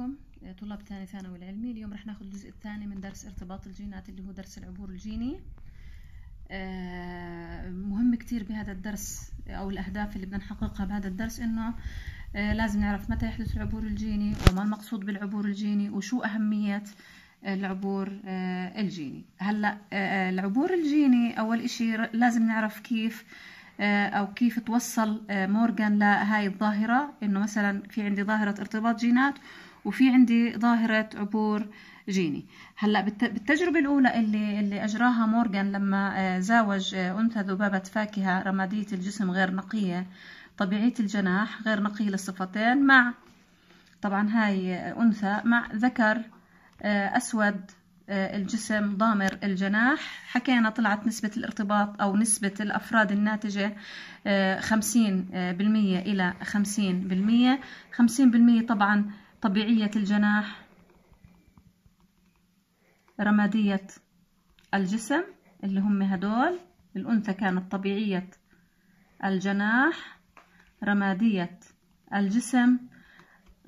عليكم طلاب ثاني ثانوي العلمي. اليوم رح ناخذ الجزء الثاني من درس ارتباط الجينات اللي هو درس العبور الجيني. آه، مهم كتير بهذا الدرس أو الأهداف اللي بدنا نحققها بهذا الدرس إنه آه، لازم نعرف متى يحدث العبور الجيني وما المقصود بالعبور الجيني وشو أهمية العبور آه، الجيني. هلأ العبور الجيني أول إشي لازم نعرف كيف أو كيف توصل مورغان لهاي الظاهرة. إنه مثلا في عندي ظاهرة ارتباط جينات وفي عندي ظاهرة عبور جيني. هلا بالتجربة الأولى اللي اللي أجراها مورغان لما آه، زاوج آه، أنثى ذبابة فاكهة رمادية الجسم غير نقية طبيعية الجناح غير نقية للصفتين مع طبعا هاي آه، أنثى مع ذكر أسود الجسم ضامر الجناح. حكينا طلعت نسبة الارتباط أو نسبة الأفراد الناتجة خمسين بالمية إلى خمسين بالمية. خمسين بالمية طبعا طبيعية الجناح رمادية الجسم اللي هم هدول. الأنثى كانت طبيعية الجناح رمادية الجسم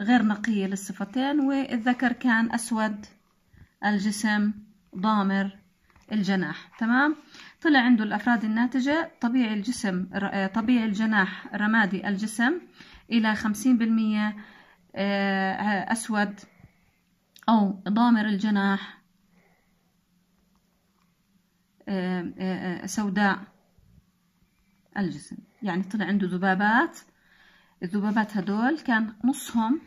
غير نقية للصفتين والذكر كان أسود الجسم ضامر الجناح. تمام؟ طلع عنده الأفراد الناتجة. طبيعي الجسم طبيعي الجناح رمادي الجسم إلى خمسين بالمية أسود أو ضامر الجناح آه، آه، سوداء الجسم. يعني طلع عنده ذبابات. الذبابات هدول كان نصهم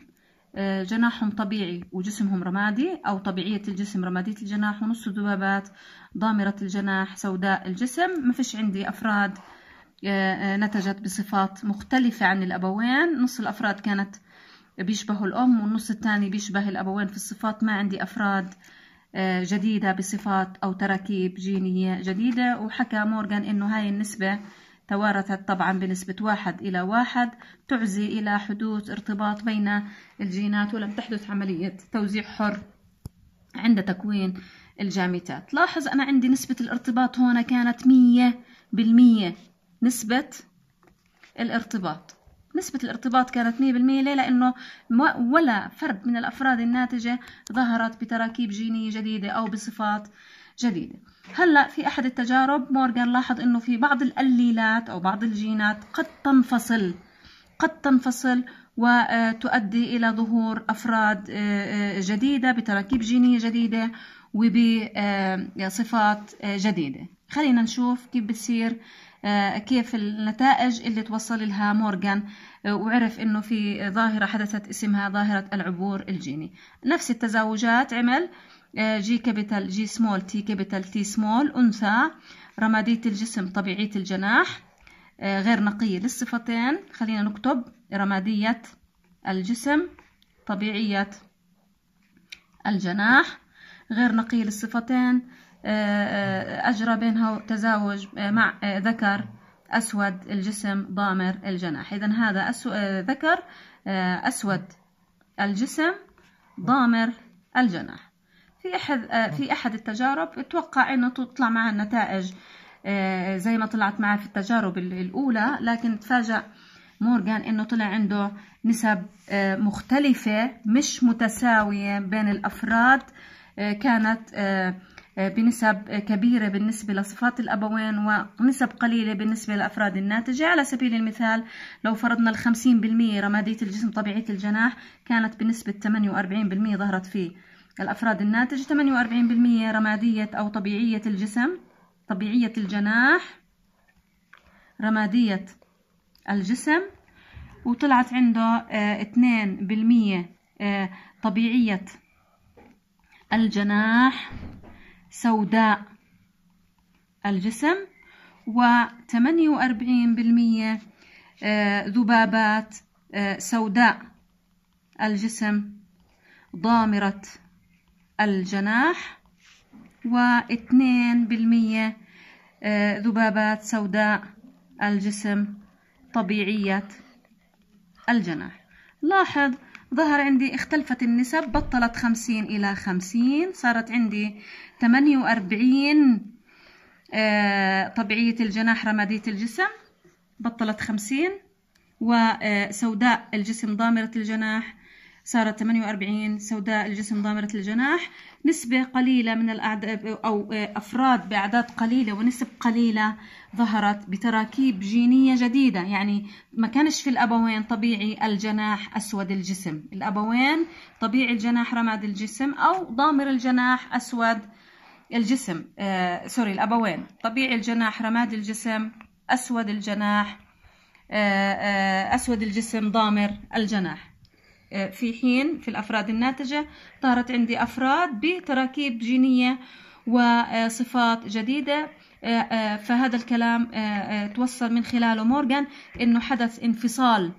جناحهم طبيعي وجسمهم رمادي أو طبيعية الجسم رمادية الجناح ونص الذبابات ضامرة الجناح سوداء الجسم. ما فيش عندي أفراد نتجت بصفات مختلفة عن الأبوين. نص الأفراد كانت بيشبهوا الأم والنص الثاني بيشبه الأبوين في الصفات. ما عندي أفراد آه، جديدة بصفات أو تراكيب جينية جديدة. وحكى مورغان إنه هاي النسبة توارثت طبعا بنسبة واحد إلى واحد تعزي إلى حدوث ارتباط بين الجينات ولم تحدث عملية توزيع حر عند تكوين الجاميتات لاحظ أنا عندي نسبة الارتباط هنا كانت مية بالمية نسبة الارتباط. نسبة الارتباط كانت 100% ليه؟ لأنه ولا فرد من الأفراد الناتجة ظهرت بتراكيب جينية جديدة أو بصفات جديدة هلأ في أحد التجارب مورغان لاحظ أنه في بعض الأليلات أو بعض الجينات قد تنفصل قد تنفصل وتؤدي إلى ظهور أفراد آه، آه، جديدة بتراكيب جينية جديدة وبصفات آه، جديدة. خلينا نشوف كيف بتصير آه، كيف النتائج اللي توصل لها مورغان آه، وعرف إنه في ظاهرة حدثت اسمها ظاهرة العبور الجيني. نفس التزاوجات عمل آه، G capital G small T capital T small أنثى رمادية الجسم طبيعية الجناح غير نقية للصفتين. خلينا نكتب رمادية الجسم طبيعية الجناح. غير نقية للصفتين آه، آه، أجرى بينها تزاوج آه، مع ذكر أسود الجسم ضامر الجناح. إذا هذا أسو... ذكر أسود الجسم ضامر الجناح. في أحد في أحد التجارب أتوقع إنه تطلع معها النتائج زي ما طلعت معه في التجارب الأولى لكن تفاجأ مورغان إنه طلع عنده نسب مختلفة مش متساوية بين الأفراد كانت آه، بنسب كبيرة بالنسبة لصفات الأبوين ونسب قليلة بالنسبة للأفراد الناتجة. على سبيل المثال لو فرضنا الخمسين بالمية رمادية الجسم طبيعية الجناح كانت بنسبة 48% ظهرت في الأفراد الناتجة. 48% رمادية أو طبيعية الجسم طبيعية الجناح رمادية الجسم وطلعت عنده 2% آه، آه، طبيعية الجناح سوداء الجسم وثمانية وأربعين بالمية آه، ذبابات آه، سوداء الجسم ضامرة الجناح واثنين بالمية آه، ذبابات سوداء الجسم طبيعية الجناح. لاحظ ظهر عندي اختلفت النسب بطلت خمسين إلى خمسين صارت عندي ثمانية وأربعين آه، طبيعية الجناح رمادية الجسم بطلت خمسين وسوداء الجسم ضامرة الجناح صارت 48 سوداء الجسم ضامرة الجناح نسبة قليلة من الأعداد أو أفراد بأعداد قليلة ونسب قليلة ظهرت بتراكيب جينية جديدة. يعني ما كانش في الأبوين طبيعي الجناح أسود الجسم. الأبوين طبيعي الجناح رماد الجسم أو ضامر الجناح أسود الجسم آه سوري الأبوين. طبيعي الجناح رماد الجسم أسود الجناح آه آه أسود الجسم ضامر الجناح. آه في حين في الأفراد الناتجة ظهرت عندي أفراد بتراكيب جينية وصفات جديدة. آه، آه، فهذا الكلام آه، توصل من خلاله مورغان إنه حدث انفصال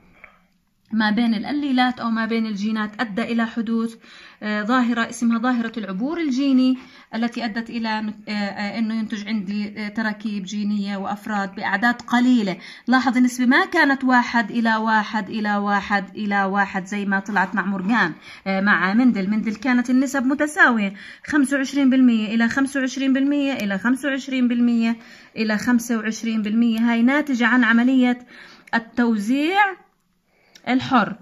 ما بين الأليلات أو ما بين الجينات أدى إلى حدوث ظاهرة اسمها ظاهرة العبور الجيني التي أدت إلى أنه ينتج عندي تراكيب جينية وأفراد بأعداد قليلة. لاحظ النسبة ما كانت واحد إلى واحد إلى واحد إلى واحد زي ما طلعت مع مورغان مع مندل. مندل كانت النسب متساوية 25% إلى 25% إلى 25% إلى 25% هاي ناتجة عن عملية التوزيع الحر.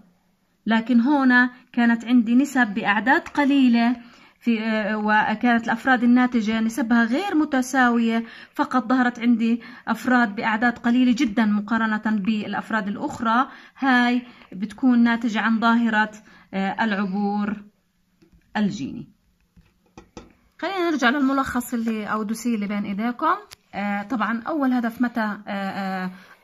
لكن هنا كانت عندي نسب بأعداد قليلة في آه، وكانت الأفراد الناتجة نسبها غير متساوية فقط ظهرت عندي أفراد بأعداد قليلة جدا مقارنة بالأفراد الأخرى. هاي بتكون ناتجة عن ظاهرة آه، العبور الجيني. خلينا نرجع للملخص اللي أو الدوسيه اللي بين إيديكم. آه، طبعا أول هدف متى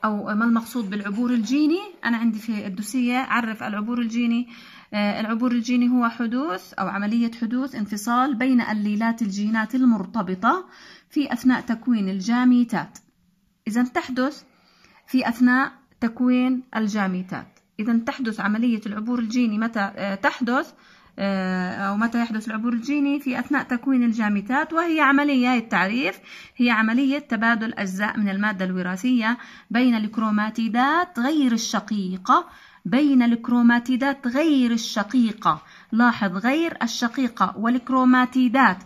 أو ما المقصود بالعبور الجيني؟ أنا عندي في الدوسية عرف العبور الجيني. آه، العبور الجيني هو حدوث أو عملية حدوث انفصال بين الأليلات الجينات المرتبطة في أثناء تكوين الجاميتات. إذا تحدث في أثناء تكوين الجاميتات. إذا تحدث عملية العبور الجيني متى؟ آه، تحدث أو متى يحدث العبور الجيني في أثناء تكوين الجاميتات وهي عملية التعريف. هي عملية تبادل أجزاء من المادة الوراثية بين الكروماتيدات غير الشقيقة. بين الكروماتيدات غير الشقيقة. لاحظ غير الشقيقة والكروماتيدات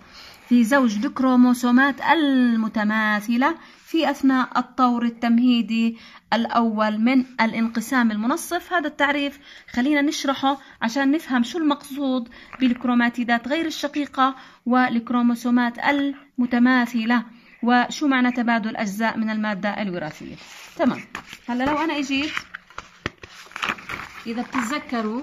في زوج الكروموسومات المتماثلة في أثناء الطور التمهيدي الأول من الانقسام المنصف. هذا التعريف خلينا نشرحه عشان نفهم شو المقصود بالكروماتيدات غير الشقيقة والكروموسومات المتماثلة وشو معنى تبادل أجزاء من المادة الوراثية. تمام. هلا لو أنا إجيت إذا بتتذكروا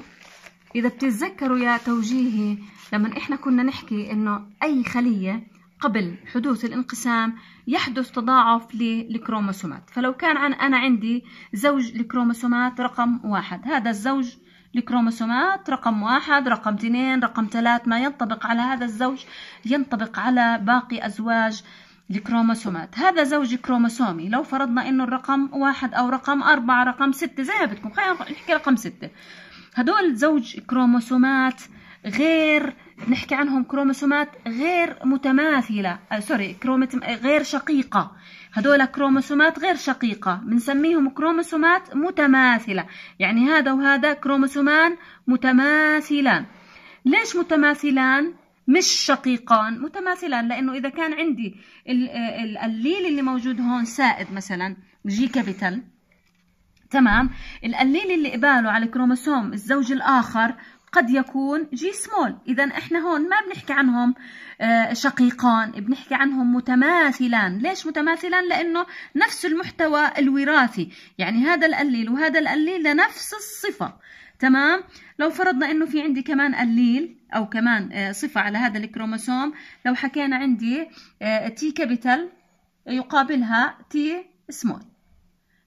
إذا بتتذكروا يا توجيهي لما إحنا كنا نحكي إنه أي خلية قبل حدوث الانقسام يحدث تضاعف للكروموسومات. فلو كان عن أنا عندي زوج الكروموسومات رقم واحد. هذا الزوج الكروموسومات رقم واحد رقم اثنين رقم ثلاث ما ينطبق على هذا الزوج ينطبق على باقي أزواج الكروموسومات هذا زوج كروموسومي لو فرضنا إنه الرقم واحد أو رقم أربعة رقم ستة زي ما بدكم خلينا نحكي رقم ستة. هدول زوج كروموسومات غير نحكي عنهم كروموسومات غير متماثلة. آه sorry كروماتيدات غير شقيقة. هدول كروموسومات غير شقيقة. بنسميهم كروموسومات متماثلة. يعني هذا وهذا كروموسومان متماثلان. ليش متماثلان؟ مش شقيقان متماثلان لأنه إذا كان عندي الأليل اللي موجود هون سائد مثلا G capital تمام؟ الأليل اللي قباله على كروموسوم الزوج الآخر قد يكون g small اذا إحنا هون ما بنحكي عنهم آه، شقيقان بنحكي عنهم متماثلان. ليش متماثلان؟ لأنه نفس المحتوى الوراثي. يعني هذا الأليل وهذا الأليل لنفس الصفة. تمام؟ لو فرضنا إنه في عندي كمان أليل أو كمان آه، صفة على هذا الكروموسوم لو حكينا عندي T آه، capital يقابلها t small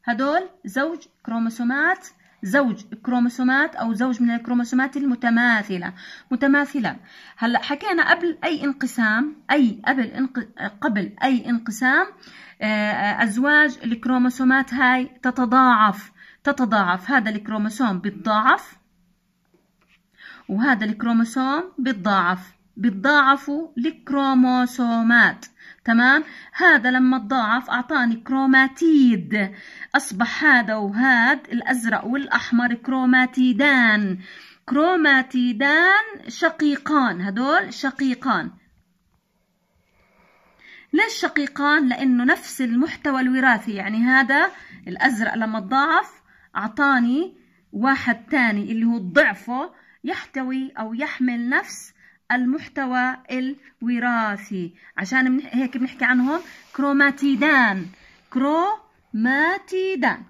هدول زوج كروموسومات زوج كروموسومات أو زوج من الكروموسومات المتماثلة. متماثلان هلأ حكينا قبل أي انقسام أي قبل انق... قبل أي انقسام آه، أزواج الكروموسومات هاي تتضاعف. تتضاعف. هذا الكروموسوم بيتضاعف وهذا الكروموسوم بيتضاعف. بيتضاعفوا الكروموسومات تمام؟ هذا لما تضاعف أعطاني كروماتيد. أصبح هذا وهذا الأزرق والأحمر كروماتيدان. كروماتيدان شقيقان. هدول شقيقان. ليش شقيقان؟ لأنه نفس المحتوى الوراثي. يعني هذا الأزرق لما تضاعف أعطاني واحد تاني اللي هو ضعفه يحتوي أو يحمل نفس المحتوى الوراثي. عشان من هيك بنحكي عنهم كروماتيدان. كروماتيدان.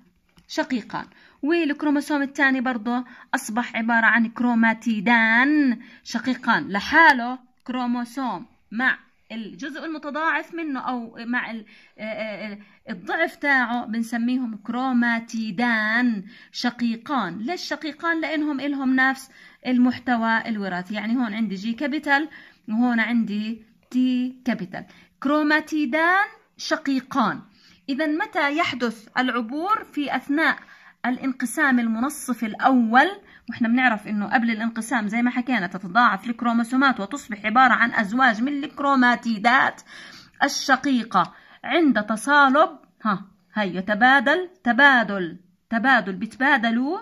شقيقان. والكروموسوم الثاني برضه أصبح عبارة عن كروماتيدان. شقيقان. لحاله كروموسوم مع الجزء المتضاعف منه أو مع آه، آه، آه، الضعف تاعه بنسميهم كروماتيدان. شقيقان. ليش شقيقان؟ لأنهم لهم نفس المحتوى الوراثي. يعني هون عندي G capital وهون عندي T capital كروماتيدان شقيقان. اذا متى يحدث العبور في أثناء الانقسام المنصف الأول؟ وإحنا بنعرف إنه قبل الانقسام زي ما حكينا تتضاعف الكروموسومات وتصبح عبارة عن أزواج من الكروماتيدات الشقيقة. عند تصالب ها هي تبادل تبادل تبادل بتبادلوا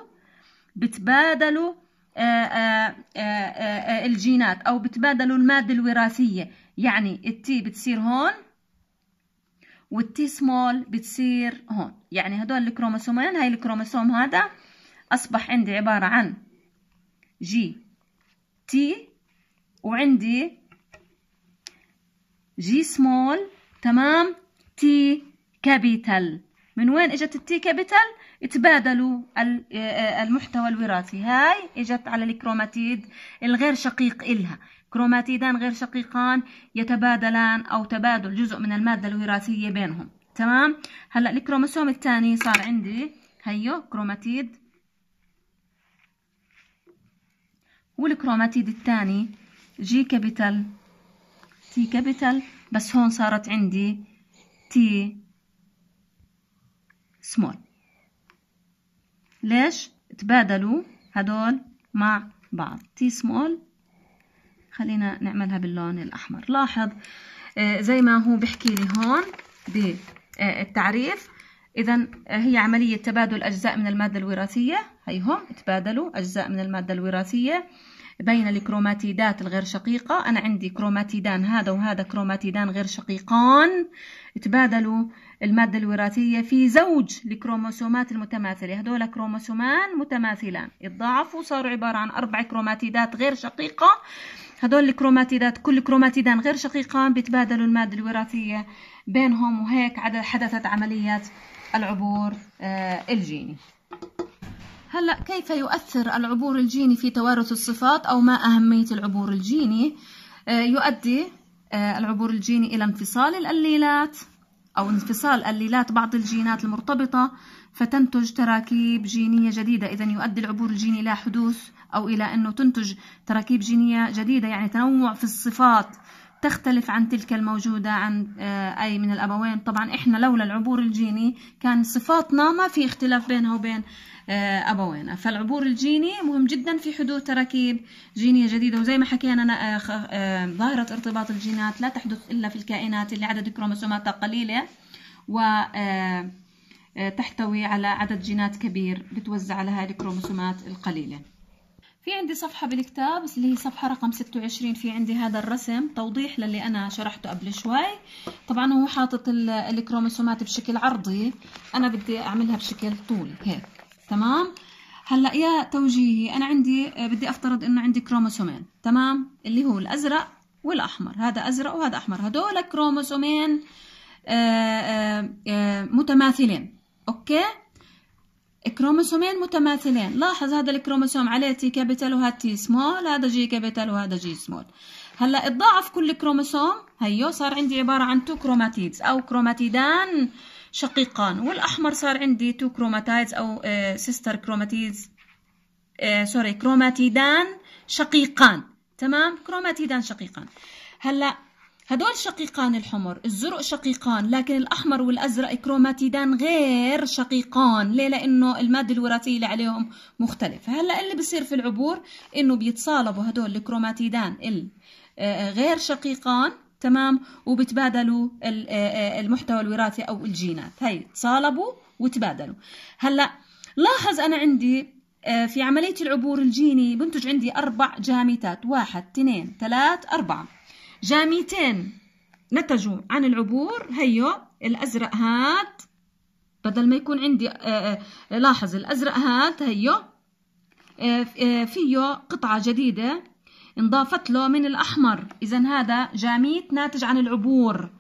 بتبادلوا الجينات أو بتبادلوا المادة الوراثية. يعني ال T بتصير هون وال t small بتصير هون. يعني هدول الكروموسومين هاي الكروموسوم هذا أصبح عندي عبارة عن G T وعندي g small تمام؟ T capital من وين إجت ال T capital تبادلوا المحتوى الوراثي. هاي إجت على الكروماتيد الغير شقيق إلها. كروماتيدان غير شقيقان يتبادلان أو تبادل جزء من المادة الوراثية بينهم. تمام؟ هلأ الكروموسوم الثاني صار عندي. هيو كروماتيد. والكروماتيد الثاني G capital T capital بس هون صارت عندي t small ليش تبادلوا هدول مع بعض؟ t small خلينا نعملها باللون الأحمر. لاحظ آه، زي ما هو بحكي لي هون بالتعريف إذا هي عملية تبادل أجزاء من المادة الوراثية. هيهم تبادلوا أجزاء من المادة الوراثية بين الكروماتيدات الغير شقيقة. أنا عندي كروماتيدان هذا وهذا كروماتيدان غير شقيقان. تبادلوا المادة الوراثية في زوج الكروموسومات المتماثلة. هذول كروموسومان متماثلان. يتضاعفوا صاروا عبارة عن أربع كروماتيدات غير شقيقة. هدول الكروماتيدات كل كروماتيدان غير شقيقان بيتبادلوا المادة الوراثية بينهم وهيك حدثت عملية العبور آه، الجيني. هلأ كيف يؤثر العبور الجيني في توارث الصفات أو ما أهمية العبور الجيني؟ آه، يؤدي آه، العبور الجيني إلى انفصال الأليلات. أو انفصال الأليلات بعض الجينات المرتبطة فتنتج تراكيب جينية جديدة. اذا يؤدي العبور الجيني إلى حدوث أو إلى أنه تنتج تراكيب جينية جديدة. يعني تنوع في الصفات تختلف عن تلك الموجودة عن آه، أي من الأبوين. طبعا إحنا لولا العبور الجيني كان صفاتنا ما في اختلاف بينها وبين أبوينا. فالعبور الجيني مهم جدا في حدوث تراكيب جينية جديدة. وزي ما حكينا آه، ظاهرة ارتباط الجينات لا تحدث إلا في الكائنات اللي عدد كروموسوماتها قليلة و تحتوي على عدد جينات كبير بتوزع على هذه الكروموسومات القليلة. في عندي صفحة بالكتاب اللي هي صفحة رقم 26 في عندي هذا الرسم توضيح للي أنا شرحته قبل شوي. طبعا هو حاطط الكروموسومات بشكل عرضي. أنا بدي أعملها بشكل طولي هيك. تمام؟ هلا يا توجيهي أنا عندي بدي أفترض إنه عندي كروموسومين تمام؟ اللي هو الأزرق والأحمر هذا أزرق وهذا أحمر هدول كروموسومين آه، آآ آه، متماثلين okay؟ كروموسومين متماثلين لاحظ هذا الكروموسوم عليه T capital وهذا t small هذا G capital وهذا g small هلا اتضاعف كل كروموسوم هيو صار عندي عبارة عن two chromatids أو كروماتيدان شقيقان. والأحمر صار عندي two chromatids أو sister chromatids sorry كروماتيدان شقيقان. تمام؟ كروماتيدان شقيقان. هلا هدول شقيقان الحمر الزرق شقيقان لكن الأحمر والأزرق كروماتيدان غير شقيقان. ليه؟ لأنه المادة الوراثية اللي عليهم مختلفة. هلا اللي بصير في العبور إنه بيتصالبوا هدول الكروماتيدان الغير آه، شقيقان تمام وبتبادلوا المحتوى الوراثي أو الجينات. هاي تصالبوا وتبادلوا. هلأ لاحظ أنا عندي في عملية العبور الجيني بنتج عندي أربع جاميتات. واحد اثنين ثلاث أربعة. جاميتين نتجوا عن العبور. هيو الأزرق هات. بدل ما يكون عندي لاحظ الأزرق هات. هيو فيه قطعة جديدة. انضافت له من الأحمر. إذا هذا gamete ناتج عن العبور.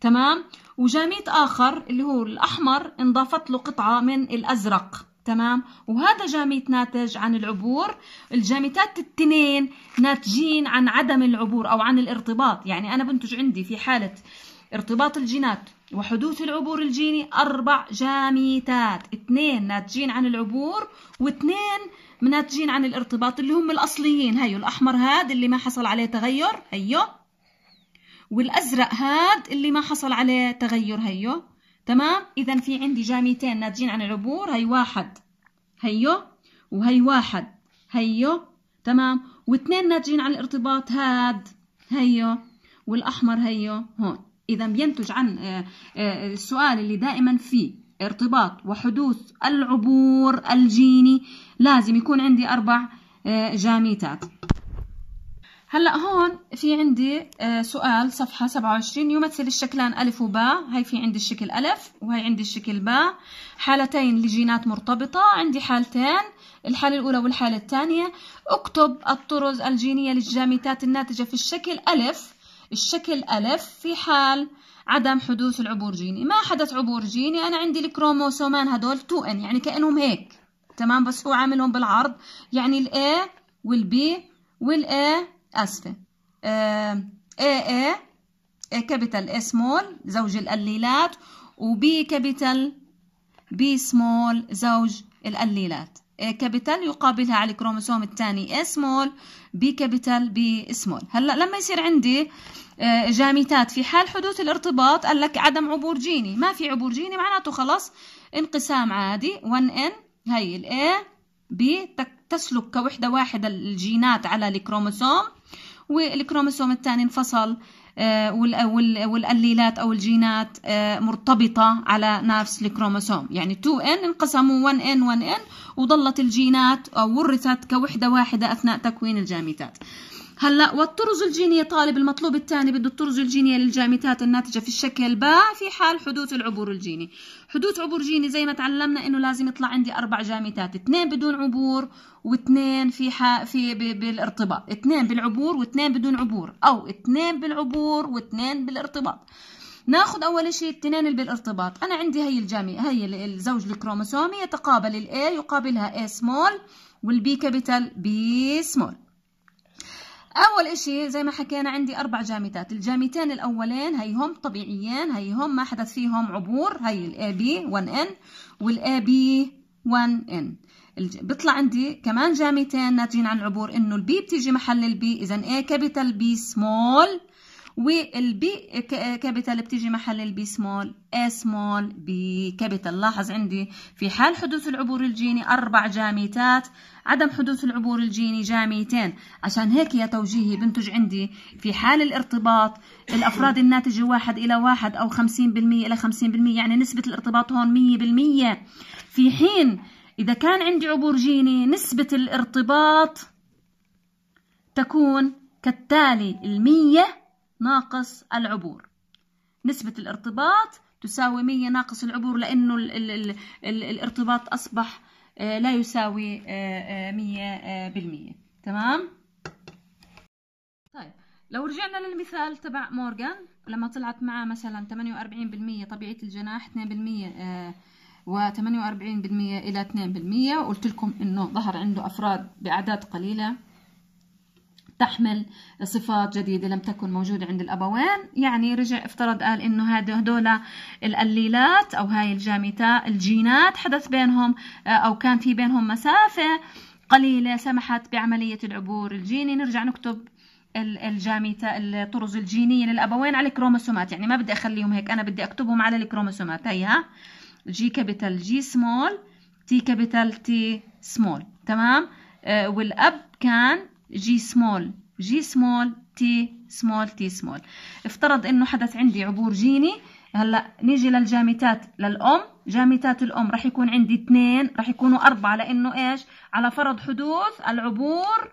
تمام؟ و gamete آخر اللي هو الأحمر انضافت له قطعة من الأزرق. تمام؟ وهذا gamete ناتج عن العبور. الجاميتات التنين ناتجين عن عدم العبور أو عن الارتباط. يعني أنا بنتج عندي في حالة ارتباط الجينات وحدوث العبور الجيني أربع جاميتات. اثنين ناتجين عن العبور واثنين ناتجين عن الارتباط اللي هم الأصليين. هيو الأحمر هاد اللي ما حصل عليه تغير هيو. والأزرق هاد اللي ما حصل عليه تغير هيو. تمام؟ إذا في عندي جاميتين ناتجين عن العبور هي واحد هيو. وهي واحد هيو. تمام؟ واثنين ناتجين عن الارتباط هاد هيو. والأحمر هيو. هون. إذا بينتج عن آه، آه، السؤال اللي دائما فيه ارتباط وحدوث العبور الجيني لازم يكون عندي أربع آه، جاميتات. هلأ هون في عندي سؤال صفحة 27 يمثل الشكلان ألف وباء. هاي في عندي الشكل ألف وهي عندي الشكل باء. حالتين لجينات مرتبطة. عندي حالتين الحالة الأولى والحالة الثانية. اكتب الطرز الجينية للجاميتات الناتجة في الشكل ألف. الشكل ألف في حال عدم حدوث العبور جيني. ما حدث عبور جيني؟ أنا عندي الكروموسومان هدول 2N يعني كأنهم هيك. تمام؟ بس هو عاملهم بالعرض. يعني ال A وال B وال A أسفة. آه A A A كابيتال A سمول زوج القليلات و B كابيتال B سمول زوج القليلات كابيتال يقابلها على الكروموسوم الثاني small B capital B small هلا لما يصير عندي آه، جاميتات في حال حدوث الارتباط قال لك عدم عبور جيني. ما في عبور جيني معناته خلص انقسام عادي. 1N هي ال A B تسلك كوحدة واحدة الجينات على الكروموسوم والكروموسوم الثاني انفصل. والأليلات أو الجينات آه، مرتبطة على نفس الكروموسوم. يعني 2N انقسموا 1N 1N وظلت الجينات أو ورثت كوحدة واحدة أثناء تكوين الجاميتات هلا والطرز الجينيه طالب المطلوب الثاني بده الطرز الجينيه للجاميتات الناتجة في الشكل باء في حال حدوث العبور الجيني. حدوث عبور جيني زي ما تعلمنا إنه لازم يطلع عندي أربع جاميتات اثنين بدون عبور واثنين في ح... في. بالارتباط. اثنين بالعبور واثنين بدون عبور أو اثنين بالعبور واثنين بالارتباط. ناخذ أول شيء اللي بالارتباط. أنا عندي هي الجامي هي الزوج الكروموسومي يتقابل الاي يقابلها A سمول وال B capital B small أول إشي زي ما حكينا عندي أربع جاميتات. الجاميتين الأولين هيهم طبيعيين هيهم ما حدث فيهم عبور هي ال A B 1 N وال A B 1 N بيطلع عندي كمان جاميتين ناتجين عن العبور. إنه ال B بتيجي محل ال B اذا A capital B small وال B capital بتيجي محل ال B small small B capital لاحظ عندي في حال حدوث العبور الجيني أربع جاميتات عدم حدوث العبور الجيني جاميتين. عشان هيك يا توجيهي بنتج عندي في حال الارتباط الأفراد الناتجة واحد إلى واحد أو خمسين بالمية إلى خمسين بالمية يعني نسبة الارتباط هون مية بالمية. في حين إذا كان عندي عبور جيني نسبة الارتباط تكون كالتالي المية ناقص العبور. نسبة الارتباط تساوي 100 ناقص العبور لأنه ال ال ال ال الارتباط أصبح آه، لا يساوي 100 آه، آه، تمام؟ طيب لو رجعنا للمثال تبع مورغان لما طلعت معه مثلا 48% طبيعة الجناح 2% و 48% إلى 2% وقلت لكم إنه ظهر عنده أفراد بأعداد قليلة. تحمل صفات جديدة لم تكن موجودة عند الأبوين. يعني رجع افترض قال إنه هدول الأليلات أو هاي الجاميتات الجينات حدث بينهم أو كان في بينهم مسافة قليلة سمحت بعملية العبور الجيني. نرجع نكتب الجاميتا الطرز الجينية للأبوين على الكروموسومات. يعني ما بدي أخليهم هيك أنا بدي أكتبهم على الكروموسومات. هيها G capital G small T capital T small تمام؟ آه والأب كان G small G small T small T small افترض إنه حدث عندي عبور جيني. هلأ نيجي للجاميتات للأم. جاميتات الأم راح يكون عندي اثنين راح يكونوا أربعة لأنه إيش؟ على فرض حدوث العبور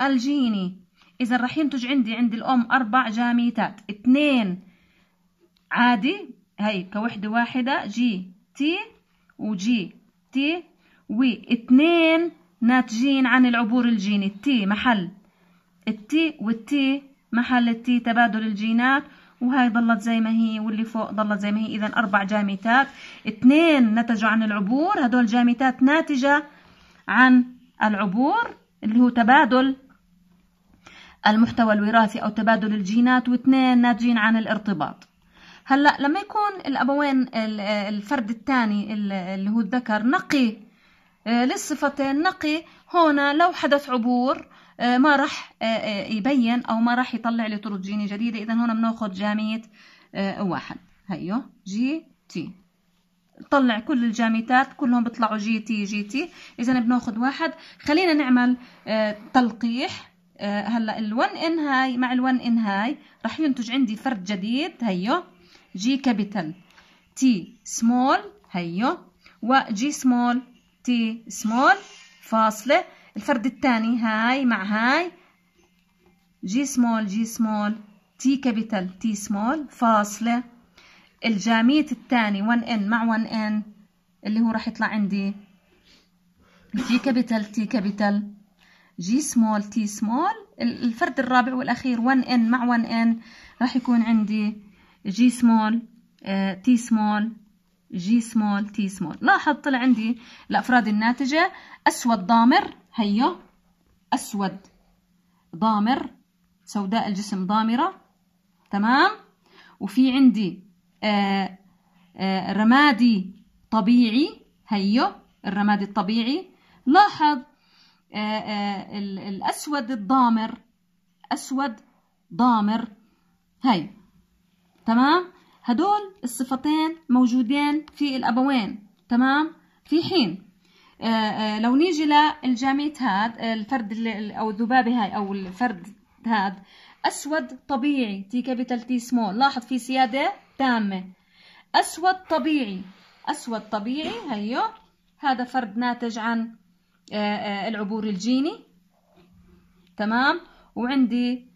الجيني. إذا راح ينتج عندي عند الأم أربع جاميتات اثنين. عادي؟ هي كوحدة واحدة. G T و G T واثنين ناتجين عن العبور الجيني التي محل. التي والتي محل التي تبادل الجينات. وهاي ضلت زي ما هي واللي فوق ضلت زي ما هي. إذا أربع جاميتات. اثنين نتجوا عن العبور. هدول جاميتات ناتجة عن العبور اللي هو تبادل المحتوى الوراثي أو تبادل الجينات. واثنين ناتجين عن الارتباط. هلأ لما يكون الأبوين الفرد الثاني اللي هو الذكر نقي للصفتين. نقي هنا لو حدث عبور آه، ما راح آه، يبين أو ما راح يطلع لي طرز جينية جديدة. اذا هنا بنأخذ جاميت واحد. هيو. G T طلع كل الجاميتات كلهم بيطلعوا G T G T اذا بنأخذ واحد. خلينا نعمل تلقيح. هلا ال1 N هاي مع ال1 N هاي راح ينتج عندي فرد جديد. هيو. G capital T small هيو. و G small T small فاصلة. الفرد الثاني هاي مع هاي. G small G small T capital T small فاصلة. الجاميت الثاني 1 N مع 1 N اللي هو راح يطلع عندي G capital T capital G small T small الفرد الرابع والأخير 1 N مع 1 N راح يكون عندي G small T small G small T small لاحظ طلع عندي الأفراد الناتجة. أسود ضامر. هيو أسود ضامر. سوداء الجسم ضامرة. تمام. وفي عندي آه آه رمادي طبيعي. هيو الرمادي الطبيعي. لاحظ آه آه الأسود الضامر. أسود ضامر. هاي تمام. هدول الصفتين موجودين في الأبوين تمام؟ في حين آه، آه، لو نيجي للجاميت هاد الفرد أو الذبابة هاي أو الفرد هاد أسود طبيعي T capital T small لاحظ في سيادة تامة. أسود طبيعي. أسود طبيعي هيو. هذا فرد ناتج عن آه، العبور الجيني تمام؟ وعندي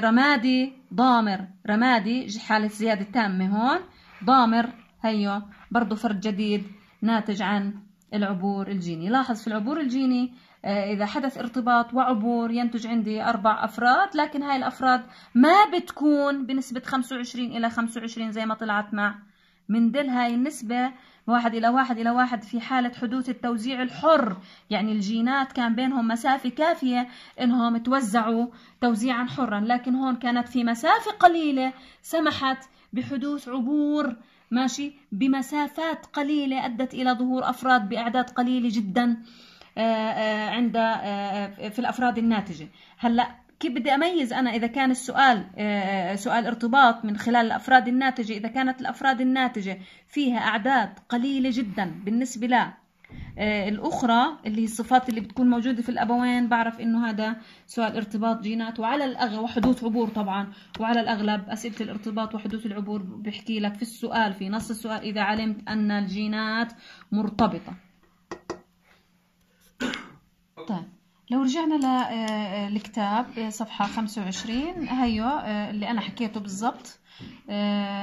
رمادي ضامر. رمادي حالة زيادة تامة هون. ضامر هيو برضو فرد جديد ناتج عن العبور الجيني. لاحظ في العبور الجيني آه، إذا حدث ارتباط وعبور ينتج عندي أربع أفراد لكن هاي الأفراد ما بتكون بنسبة 25 إلى 25 زي ما طلعت مع مندل هاي النسبة واحد إلى واحد إلى واحد في حالة حدوث التوزيع الحر. يعني الجينات كان بينهم مسافة كافية إنهم توزعوا توزيعا حرا. لكن هون كانت في مسافة قليلة سمحت بحدوث عبور ماشي بمسافات قليلة أدت إلى ظهور أفراد بأعداد قليلة جدا آه، آه، عند آه، في الأفراد الناتجة. هلأ كيف بدي أميز أنا إذا كان السؤال آه، سؤال ارتباط من خلال الأفراد الناتجة؟ إذا كانت الأفراد الناتجة فيها أعداد قليلة جدا بالنسبة ل آه، الأخرى اللي هي الصفات اللي بتكون موجودة في الأبوين بعرف إنه هذا سؤال ارتباط جينات وعلى الأغلب وحدوث عبور طبعا وعلى الأغلب أسئلة الارتباط وحدوث العبور بحكي لك في السؤال في نص السؤال إذا علمت أن الجينات مرتبطة. طيب. لو رجعنا للكتاب آه، آه، صفحة 25 هيو آه، اللي أنا حكيته بالضبط.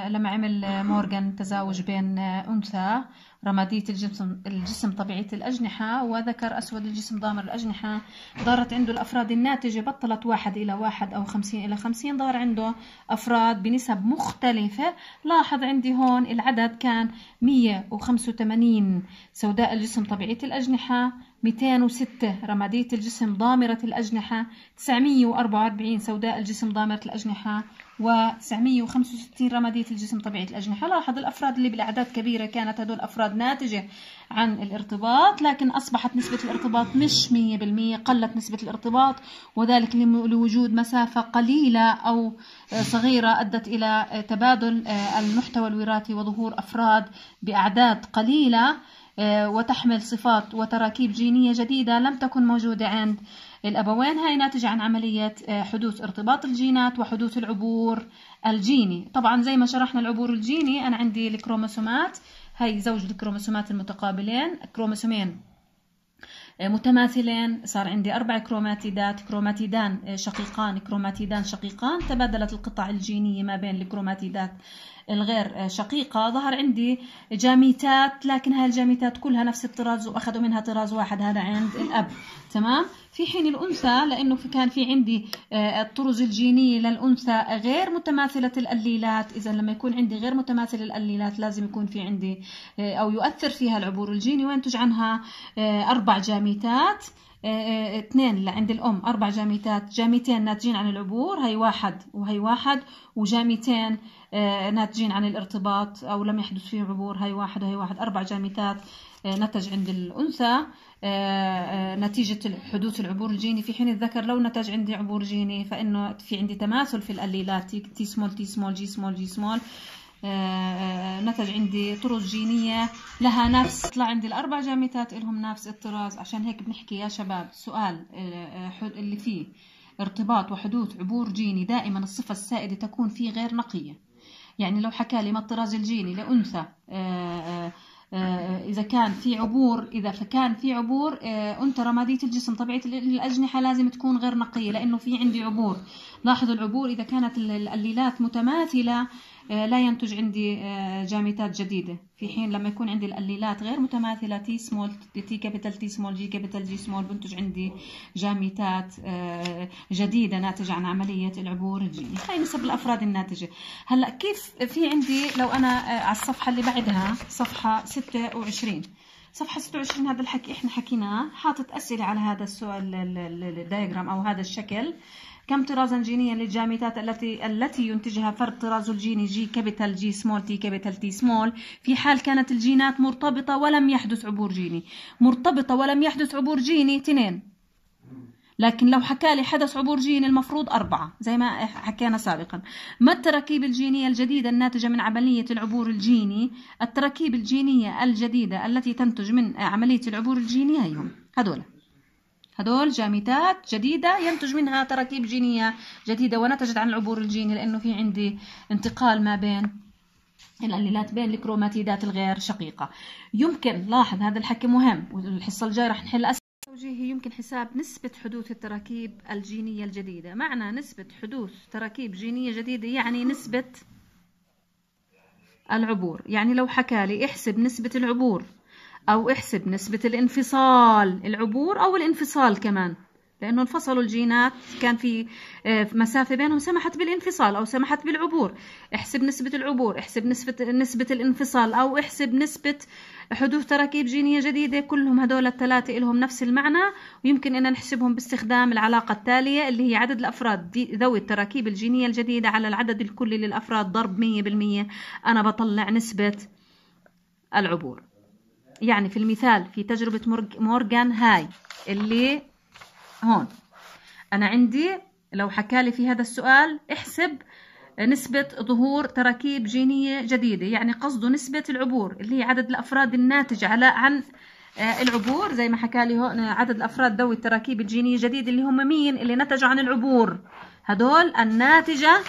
لما عمل مورغان تزاوج بين أنثى رمادية الجسم الجسم طبيعية الأجنحة وذكر أسود الجسم ضامر الأجنحة ظهرت عنده الأفراد الناتجة بطلت واحد إلى واحد أو خمسين إلى خمسين ظهر عنده أفراد بنسب مختلفة. لاحظ عندي هون العدد كان مية وخمسة وثمانين سوداء الجسم طبيعية الأجنحة 206 رمادية الجسم ضامرة الأجنحة. 944 سوداء الجسم ضامرة الأجنحة. و965 رمادية الجسم طبيعية الأجنحة. لاحظ الأفراد اللي بالأعداد كبيرة كانت هدول أفراد ناتجة عن الارتباط لكن أصبحت نسبة الارتباط مش 100% قلت نسبة الارتباط وذلك لوجود مسافة قليلة أو صغيرة أدت إلى تبادل المحتوى الوراثي وظهور أفراد بأعداد قليلة. آه، وتحمل صفات وتراكيب جينية جديدة لم تكن موجودة عند الأبوين. هاي ناتجة عن عملية آه، حدوث ارتباط الجينات وحدوث العبور الجيني. طبعا زي ما شرحنا العبور الجيني أنا عندي الكروموسومات. هاي زوج الكروموسومات المتقابلين. كروموسومين آه، متماثلين. صار عندي أربع كروماتيدات. كروماتيدان شقيقان. كروماتيدان شقيقان. تبادلت القطع الجينية ما بين الكروماتيدات الغير شقيقة. ظهر عندي جاميتات لكن هاي الجاميتات كلها نفس الطراز وأخذوا منها طراز واحد هذا عند الأب. تمام؟ في حين الأنثى لأنه في كان في عندي آه، الطرز الجينية للأنثى غير متماثلة الأليلات. إذا لما يكون عندي غير متماثل الأليلات لازم يكون في عندي آه، أو يؤثر فيها العبور الجيني. وينتج عنها آه، أربع جاميتات. اثنين لعند الأم أربع جاميتات جاميتين ناتجين عن العبور هي واحد وهي واحد وجاميتين ناتجين عن الارتباط أو لم يحدث فيه عبور هي واحد وهي واحد أربع جاميتات نتج عند الأنثى نتيجة حدوث العبور الجيني. في حين الذكر لو نتج عندي عبور جيني فإنه في عندي تماثل في الأليلات t small t small g small g small نتج عندي طرز جينية لها نفس طلع عندي الأربع جاميتات لهم نفس الطراز. عشان هيك بنحكي يا شباب سؤال اللي فيه ارتباط وحدوث عبور جيني دائما الصفة السائدة تكون فيه غير نقية. يعني لو حكى لي ما الطراز الجيني لأنثى آه، إذا كان في عبور إذا فكان في عبور آه، أنت رمادية الجسم طبيعية الأجنحة لازم تكون غير نقية لأنه في عندي عبور. لاحظوا العبور إذا كانت الأليلات متماثلة آه، لا ينتج عندي آه، جاميتات جديدة. في حين لما يكون عندي الأليلات غير متماثلة t small t capital t small g capital g small بنتج عندي جاميتات آه، جديدة ناتجة عن عملية العبور. الجيني هاي نسب الأفراد الناتجة. هلأ كيف في عندي لو أنا على الصفحة اللي بعدها صفحة 26 صفحة 26 هذا الحكي إحنا حكيناه. حاطط أسئلة على هذا السؤال ال diagram أو هذا الشكل. كم طرازا جينيا للجاميتات التي التي ينتجها فرد طراز الجيني g capital g small t capital t small في حال كانت الجينات مرتبطة ولم يحدث عبور جيني. مرتبطة ولم يحدث عبور جيني اثنين. لكن لو حكى لي حدث عبور جيني المفروض أربعة زي ما حكينا سابقا. ما التراكيب الجينية الجديدة الناتجة من عملية العبور الجيني؟ التراكيب الجينية الجديدة التي تنتج من عملية العبور الجيني هيهم هذول. هدول جاميتات جديدة ينتج منها تراكيب جينية جديدة ونتجت عن العبور الجيني لأنه في عندي انتقال ما بين الأليلات بين الكروماتيدات الغير شقيقة. يمكن لاحظ هذا الحكي مهم والحصة الجاية رح نحل أسئلة توجيهي. يمكن حساب نسبة حدوث التراكيب الجينية الجديدة. معنى نسبة حدوث تراكيب جينية جديدة يعني نسبة العبور. يعني لو حكى لي احسب نسبة العبور. أو احسب نسبة الانفصال العبور أو الانفصال كمان. لأنه انفصلوا الجينات كان في آه، مسافة بينهم سمحت بالانفصال أو سمحت بالعبور. احسب نسبة العبور احسب نسبة نسبة الانفصال أو احسب نسبة حدوث تراكيب جينية جديدة. كلهم هدول الثلاثة لهم نفس المعنى. ويمكن أن نحسبهم باستخدام العلاقة التالية اللي هي عدد الأفراد. ذوي التراكيب الجينية الجديدة على العدد الكلي للأفراد ضرب 100% أنا بطلع نسبة العبور. يعني في المثال في تجربة مورغان هاي اللي هون. أنا عندي لو حكالي في هذا السؤال احسب نسبة ظهور تراكيب جينية جديدة يعني قصده نسبة العبور اللي هي عدد الأفراد الناتج على عن آه، العبور زي ما حكى لي هون عدد الأفراد ذوي التراكيب الجينية الجديدة اللي هم مين؟ اللي نتجوا عن العبور. هدول الناتجة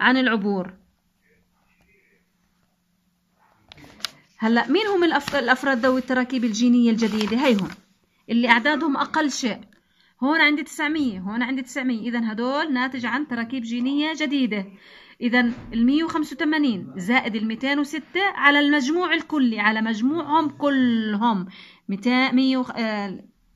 عن العبور. هلا مين هم الأفراد ذوي التراكيب الجينية الجديدة؟ هيهم اللي أعدادهم أقل شيء. هون عندي 900 هون عندي 900 اذا هدول ناتج عن تراكيب جينية جديدة. اذا ال 185 زائد ال 206 على المجموع الكلي على مجموعهم كلهم. 200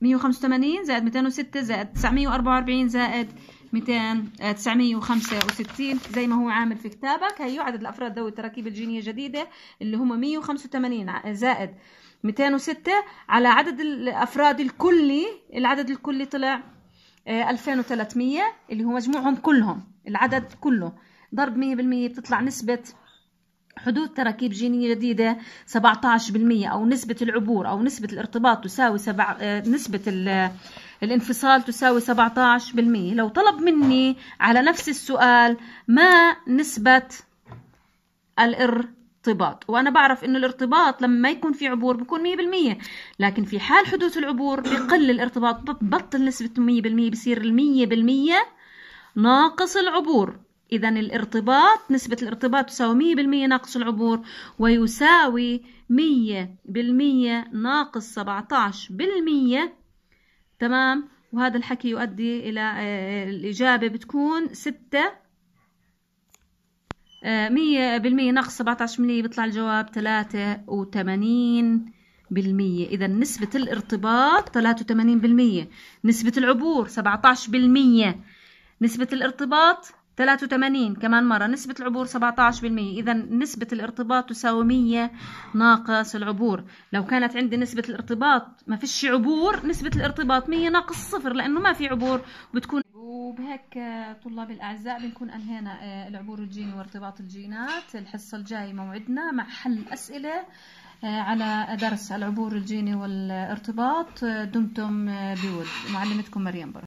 185 زائد 206 زائد 944 زائد 200 965 آه، زي ما هو عامل في كتابك. هي عدد الأفراد ذوي التراكيب الجينية الجديدة اللي هم 185 زائد 206 على عدد الأفراد الكلي العدد الكلي طلع 2300 آه، اللي هو مجموعهم كلهم العدد كله. ضرب 100% بتطلع نسبة حدوث تراكيب جينية جديدة 17% أو نسبة العبور أو نسبة الارتباط تساوي سبع... آه، نسبة الانفصال تساوي 17% لو طلب مني على نفس السؤال ما نسبة الارتباط؟ وأنا بعرف إنه الارتباط لما ما يكون في عبور بيكون 100% لكن في حال حدوث العبور بقل الارتباط بطل نسبة 100% بصير ال 100% ناقص العبور. إذا الارتباط نسبة الارتباط تساوي 100% ناقص العبور ويساوي 100% ناقص 17% تمام؟ وهذا الحكي يؤدي إلى آه، الإجابة بتكون ستة مية بالمية ناقص سبعة عشر بالمية بيطلع الجواب ثلاثة وثمانين بالمية. إذا نسبة الارتباط ثلاثة وثمانين بالمية. نسبة العبور سبعة عشر بالمية. نسبة الارتباط 83 كمان مرة. نسبة العبور 17% إذا نسبة الارتباط تساوي 100 ناقص العبور. لو كانت عندي نسبة الارتباط ما فيش عبور نسبة الارتباط 100 ناقص صفر لأنه ما في عبور بتكون. وبهيك طلاب الأعزاء بنكون أنهينا آه، العبور الجيني وارتباط الجينات. الحصة الجاية موعدنا مع حل أسئلة آه، على درس العبور الجيني والارتباط. دمتم بود. معلمتكم مريم بركة.